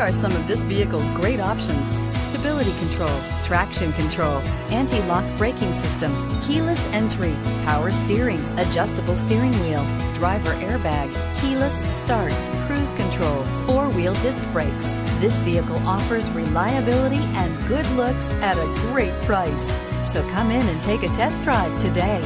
Here are some of this vehicle's great options. Stability control, traction control, anti-lock braking system, keyless entry, power steering, adjustable steering wheel, driver airbag, keyless start, cruise control, four-wheel disc brakes. This vehicle offers reliability and good looks at a great price. So come in and take a test drive today.